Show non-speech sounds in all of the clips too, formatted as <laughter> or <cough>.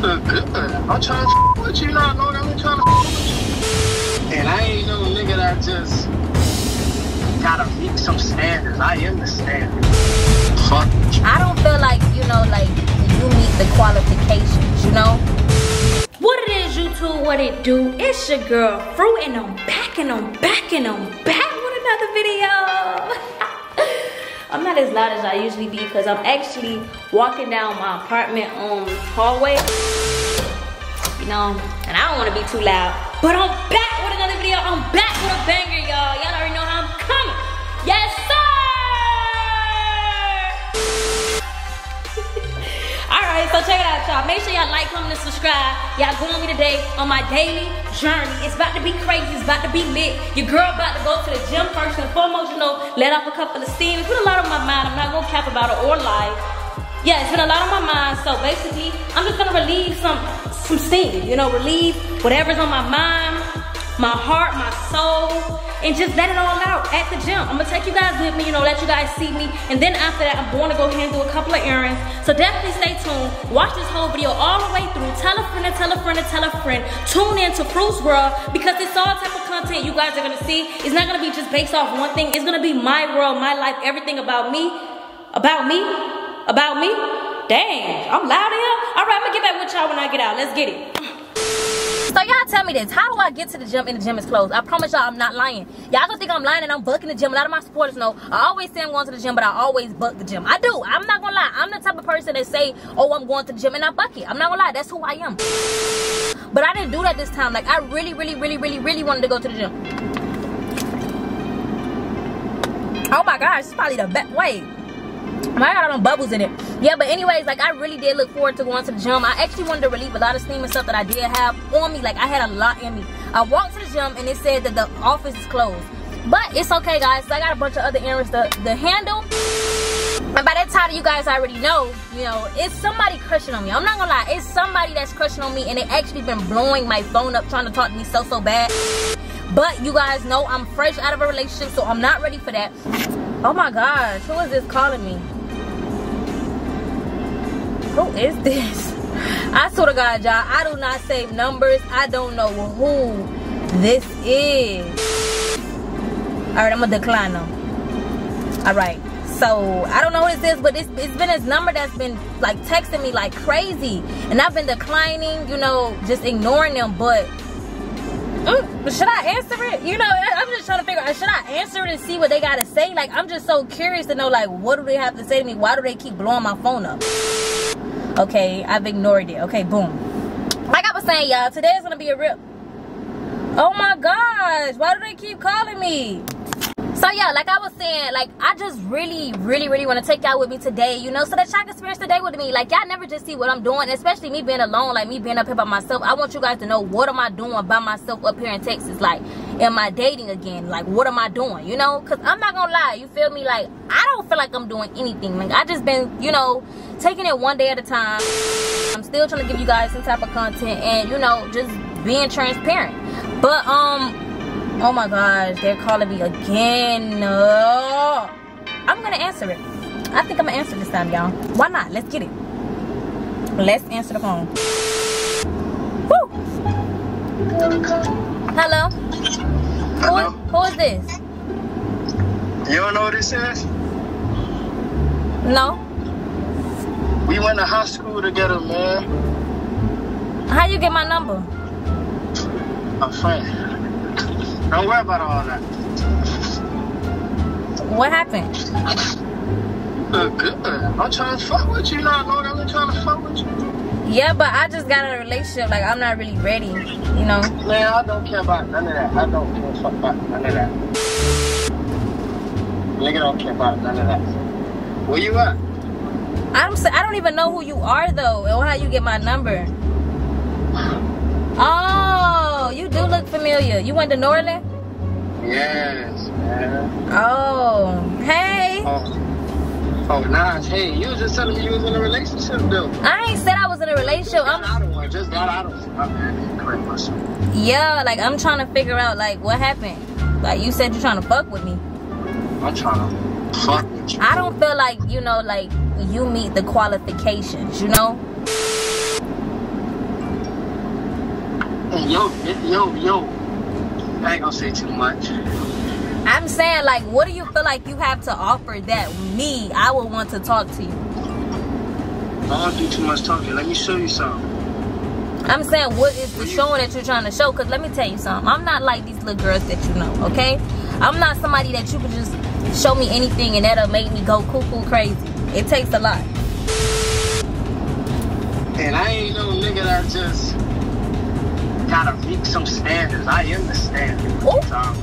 look good. I'm trying to f with you, not long. I'm trying to f with you. And I ain't no nigga that just gotta meet some standards. I am the standard. Fuck. I don't feel like, you know, like you meet the qualifications, you know? What it is, YouTube, what it do? It's your girl, Fruit, and I'm back and I'm back and I'm back with another video. <laughs> I'm not as loud as I usually be because I'm actually walking down my apartment um, hallway. You know, and I don't want to be too loud. But I'm back with another video. I'm back with a banger, so check it out, y'all. Make sure y'all like, comment, and subscribe. Y'all with me today on my daily journey. It's about to be crazy. It's about to be lit. Your girl about to go to the gym first and foremost, you know, let off a couple of steam. It's been a lot on my mind. I'm not gonna cap about it or lie. Yeah, it's been a lot on my mind. So basically, I'm just gonna relieve some some steam. You know, relieve whatever's on my mind, my heart, my soul, and just let it all out at the gym. I'm gonna take you guys with me, you know, let you guys see me. And then after that, I'm going to go ahead and do a couple of errands. So definitely stay tuned. Watch this whole video all the way through. Tell a friend tell a friend tell a friend. Tune in to Fruits World because it's all type of content you guys are gonna see. It's not gonna be just based off one thing. It's gonna be my world, my life, everything about me, about me, about me. Dang, I'm loud here. All right, I'm gonna get back with y'all when I get out. Let's get it. So y'all tell me this, how do I get to the gym and the gym is closed? I promise y'all I'm not lying. Y'all don't think I'm lying and I'm bucking the gym. A lot of my supporters know I always say I'm going to the gym, but I always buck the gym. I do. I'm not gonna lie. I'm the type of person that say, oh, I'm going to the gym and I buck it. I'm not gonna lie. That's who I am. But I didn't do that this time. Like I really, really, really, really, really wanted to go to the gym. Oh my gosh, it's probably the best. Wait. I got all them bubbles in it. Yeah, but anyways, like I really did look forward to going to the gym. I actually wanted to relieve a lot of steam and stuff that I did have on me. Like I had a lot in me. I walked to the gym and it said that the office is closed. But it's okay, guys. I got a bunch of other errands to, to handle. And by that time, you guys already know, you know, it's somebody crushing on me. I'm not gonna lie, it's somebody that's crushing on me, and they actually been blowing my phone up trying to talk to me so, so bad. But you guys know I'm fresh out of a relationship, so I'm not ready for that. Oh my gosh, who is this calling me? Who is this? I swear to God, y'all, I do not save numbers. I don't know who this is. All right, I'm gonna decline them. All right, so I don't know who this is, but it's, it's been his number that's been like texting me like crazy, and I've been declining, you know, just ignoring them. But Mm, should I answer it? You know, I'm just trying to figure out, should I answer it and see what they got to say? Like, I'm just so curious to know, like, what do they have to say to me? Why do they keep blowing my phone up? Okay, I've ignored it. Okay, boom. Like I was saying, y'all, today is to be a real... Oh, my gosh. Why do they keep calling me? Yeah, like I was saying, like I just really, really, really want to take y'all with me today, you know, so that y'all can experience the day with me. Like y'all never just see what I'm doing, especially me being alone, like me being up here by myself. I want you guys to know what am I doing by myself up here in Texas. Like, am I dating again? Like, what am I doing? You know, cause I'm not gonna lie, you feel me? Like, I don't feel like I'm doing anything. Like, I just been, you know, taking it one day at a time. I'm still trying to give you guys some type of content and you know, just being transparent. But um. Oh my gosh, they're calling me again. No. I'm gonna answer it. I think I'm gonna answer this time, y'all. Why not? Let's get it. Let's answer the phone. Woo! Hello? Hello? Who, who is this? You don't know what this is? No? We went to high school together, man. How you get my number? A friend. Don't worry about all that. What happened? Look good. I'm trying to fuck with you, not long. I'm trying to fuck with you. Yeah, but I just got in a relationship. Like, I'm not really ready, you know? Man, I don't care about none of that. I don't give a fuck about none of that. Nigga don't care about none of that. Where you at? I'm s- I don't even know who you are, though, or how you get my number. Oh, Oh, you do look familiar. You went to Norland? Yes, man. Oh, hey. Oh, oh nice. Hey, you was just telling me you was in a relationship, though. I ain't said I was in a relationship. Got I'm, out of one. Just got out of one. My man. Correct myself. yeah, like I'm trying to figure out like what happened. Like you said, you're trying to fuck with me. I'm trying to fuck with you. I don't feel like you know, like you meet the qualifications. You know? Yo, yo, yo. I ain't gonna say too much. I'm saying, like, what do you feel like you have to offer that me, I would want to talk to you? I don't do too much talking. Let me show you something. I'm saying, what is the showing that you're trying to show? Because let me tell you something. I'm not like these little girls that you know, okay? I'm not somebody that you can just show me anything and that'll make me go cuckoo crazy. It takes a lot. And I ain't no nigga that just gotta meet some standards. I am the standard. So I'm,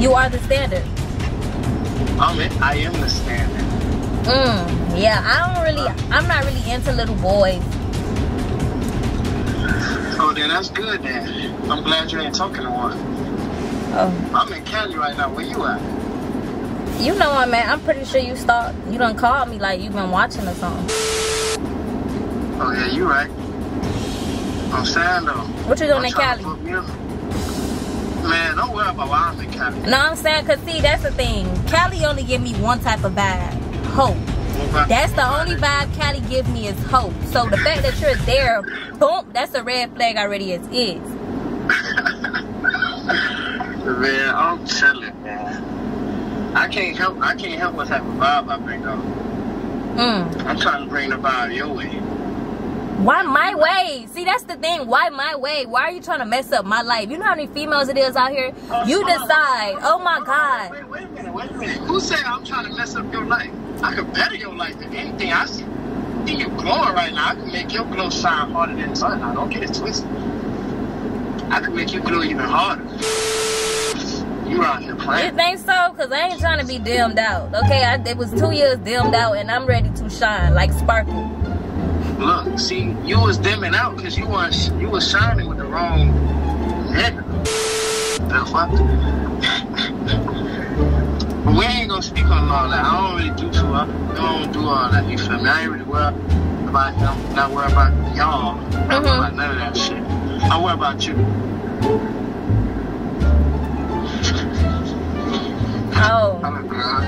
You are the standard. I'm it. I am the standard. Mm, yeah, I don't really, I'm not really into little boys. Oh, then that's good then. I'm glad you ain't talking to one. Oh, I'm in Cali right now. Where you at? you know what, man? I'm pretty sure you start, you done called me like you've been watching or something. Oh, yeah, you right. I'm saying though. What you doing I'm in Cali? put me up. Man, don't worry about why I'm in Cali. No, I'm saying, cause see, that's the thing. Cali only give me one type of vibe, hope. That's the only vibe Cali give me is hope. So the fact that you're there, boom, that's a red flag already as is. <laughs> Man, I'm chilling, man. I can't help. I can't help what type of vibe I bring up. Mm. I'm trying to bring the vibe your way. Why my way? See, that's the thing. Why my way? Why are you trying to mess up my life? You know how many females it is out here? Oh, you decide. Oh my God. Wait, wait a minute. Wait a minute. Who said I'm trying to mess up your life? I could better your life than anything. I see you glowing right now. I can make your glow shine harder than the sun. Now, don't get it twisted. I can make you glow even harder. You out here You playing. think so? Cause I ain't trying to be dimmed out. Okay, I, it was two years dimmed out, and I'm ready to shine like sparkle. Look, see, you was dimming out because you was you was shining with the wrong nigga. The fuck? We ain't gonna speak on all that. I don't really do too I don't do all that, you feel me? I ain't really worried about him, not worried about y'all. Not worried Mhm. about none of that shit. I worry about you. Oh, girl.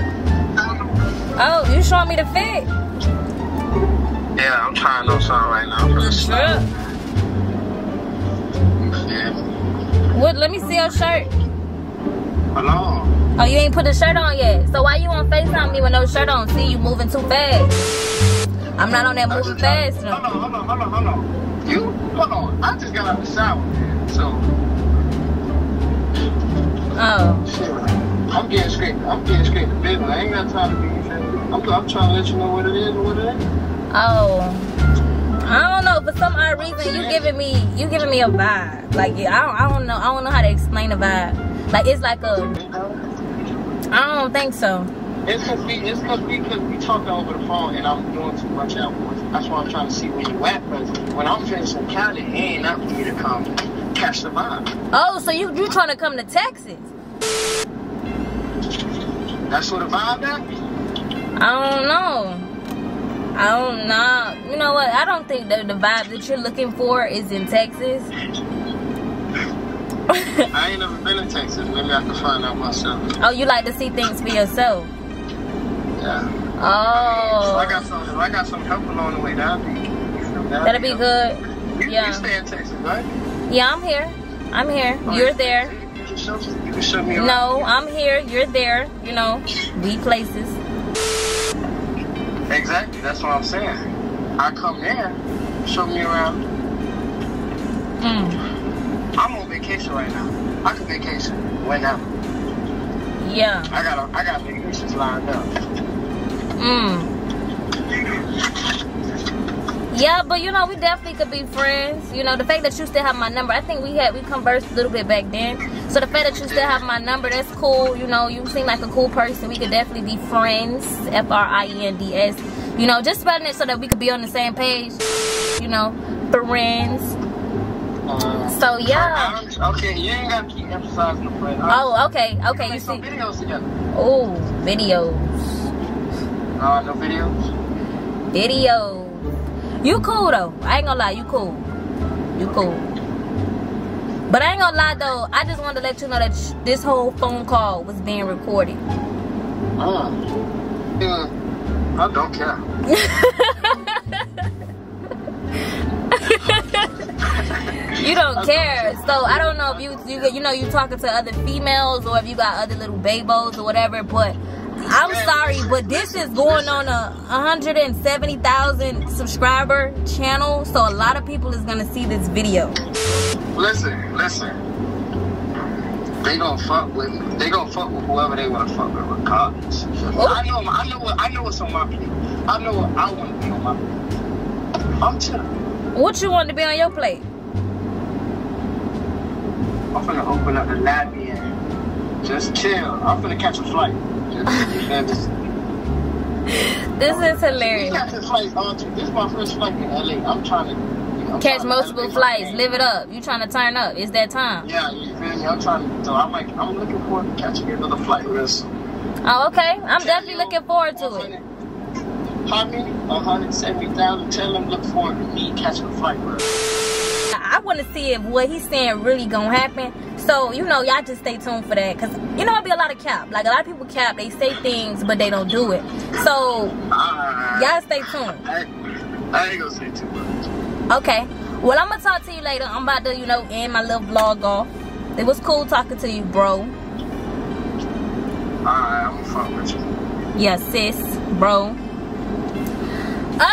oh, you showing me the fit? Yeah, I'm trying on something right now. For the Sure. You feel me? What? Let me see your shirt. Hello. Oh, you ain't put the shirt on yet. So why you on FaceTime me with no shirt on? See, you moving too fast. I'm not on that moving fast. Hold no. on, hold on, hold on, hold on. You, hold on. I just got out the shower, man. So, Oh, shit. I'm getting straight. I'm getting straight to business. I ain't got time to be. I'm, I'm trying to let you know what it is and what it ain't. Oh. I don't know. For some odd reason, you giving me you giving me a vibe. Like I don't, I don't know. I don't know how to explain the vibe. Like it's like a. I don't think so. It's cause we, it's cause we, cause we talking over the phone and I'm doing too much at once. That's why I'm trying to see where you at. But when I'm finishing Cali, it ain't up for me to come catch the vibe. Oh, so you you trying to come to Texas? That's what the vibe at. I don't know. I don't know. You know what? I don't think that the vibe that you're looking for is in Texas. I ain't never been in Texas. Maybe I can find out myself. oh, you like to see things for yourself. Yeah. Oh. So I Oh, got some. I got some help along the way. That'll be. that'll be good. You, Yeah. you stay in Texas, right? Yeah, I'm here. I'm here. Oh, You're you- there. You can show, you can show me around. No, I'm here. You're there. You know, we places. Exactly. That's what I'm saying. I come there, show me around. Mm. I'm on vacation right now. I can vacation whenever. Yeah. I got a, I got vacations lined up. Mm. Yeah, but you know, we definitely could be friends. You know, the fact that you still have my number, I think we had we conversed a little bit back then. So the fact that you still have my number, that's cool. You know, you seem like a cool person. We could definitely be friends. F R I E N D S. You know, just spelling it so that we could be on the same page. You know, friends. Uh, So yeah. I- I- okay, you ain't gotta keep emphasizing the friend. Oh, okay, okay. You see? videos together. Oh, videos, Uh, no videos. videos. You cool though. I ain't gonna lie, you cool. You cool. But I ain't gonna lie though. I just wanted to let you know that sh- this whole phone call was being recorded. Uh, yeah, I don't care. <laughs> You don't care. So I don't know if you you you know you talking to other females or if you got other little babos or whatever, but I'm sorry, but this is going on a 170,000 subscriber channel, so a lot of people is gonna see this video. Listen, listen. They gonna fuck with me. They gonna fuck with whoever they wanna fuck with, regardless. Oh. I know, I know what, I know what's on my plate. I know what I want to be on my plate. I'm chilling. What you want to be on your plate? I'm finna open up the lobby and just chill. I'm finna catch a flight. This is hilarious. catching flights all too. This is my first flight in LA. I'm trying to I'm Catch multiple flights, live it up. You trying to turn up? It's that time. Yeah, you feel me? I'm trying to. So I'm like, I'm looking forward to catching another flight real soon. Oh, okay. I'm definitely looking forward to it. How many? 170,000. Tell them look forward to me catching a flight real. I want to see if what he's saying really gonna happen. So you know, y'all just stay tuned for that, cause you know it'll be a lot of cap. Like a lot of people cap, they say things but they don't do it. So y'all stay tuned. I, I ain't gonna say too much. Okay. Well, I'm gonna talk to you later. I'm about to, you know, end my little vlog off. It was cool talking to you, bro. Alright, I'm gonna fuck with you. Yeah, sis, bro.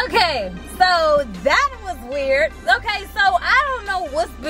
Okay, so that was weird. Okay, so I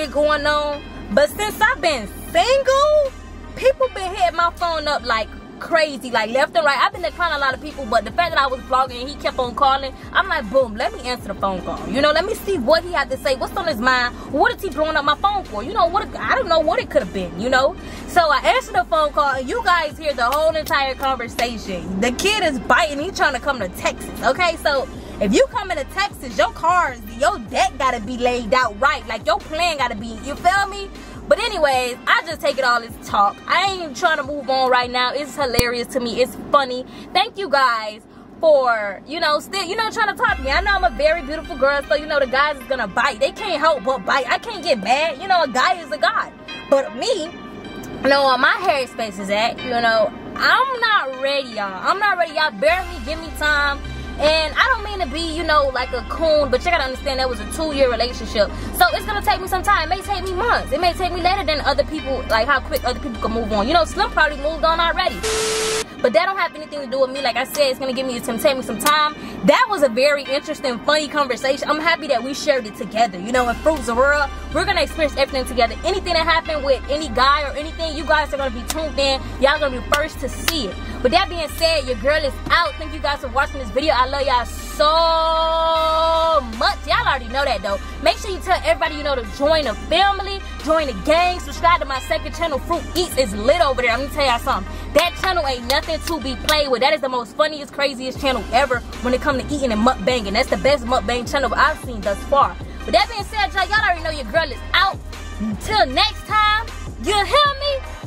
been going on, but since I've been single, people been hitting my phone up like crazy, like left and right. I've been declining a lot of people, but the fact that I was vlogging and he kept on calling, I'm like, boom, let me answer the phone call. You know, let me see what he had to say, what's on his mind, what is he blowing up my phone for? You know, what I don't know what it could have been, you know? So I answered the phone call and you guys hear the whole entire conversation. The kid is biting, he's trying to come to Texas. Okay, so if you coming to Texas, your cars, your deck gotta be laid out right. Like your plan gotta be, you feel me? But anyways, I just take it all as talk. I ain't trying to move on right now. It's hilarious to me. It's funny. Thank you guys for, you know, still, you know, trying to talk to me. I know I'm a very beautiful girl, so you know the guys is gonna bite. They can't help but bite. I can't get mad. You know, a guy is a god. But me, you know where my hair space is at, you know, I'm not ready, y'all. I'm not ready. Y'all barely give me time. And I don't mean to be, you know, like a coon, but you gotta understand that was a two-year relationship. So it's gonna take me some time. It may take me months. It may take me later than other people, like how quick other people can move on. You know, Slim probably moved on already. But that don't have anything to do with me. Like I said, it's gonna give me some me some time. That was a very interesting, funny conversation. I'm happy that we shared it together. You know, in Fruits of World, we're gonna experience everything together. Anything that happened with any guy or anything, you guys are gonna be tuned in. Y'all gonna be first to see it. With that being said, your girl is out. Thank you guys for watching this video. I love y'all so much. Y'all already know that though. Make sure you tell everybody you know to join the family, join the gang, subscribe to my second channel, Fruit Eats is lit over there. I'm gonna tell y'all something. That channel ain't nothing to be played with. That is the most funniest, craziest channel ever when it comes to eating and mukbanging. That's the best mukbang channel I've seen thus far. But that being said, y'all, already know your girl is out. Until next time, you hear me?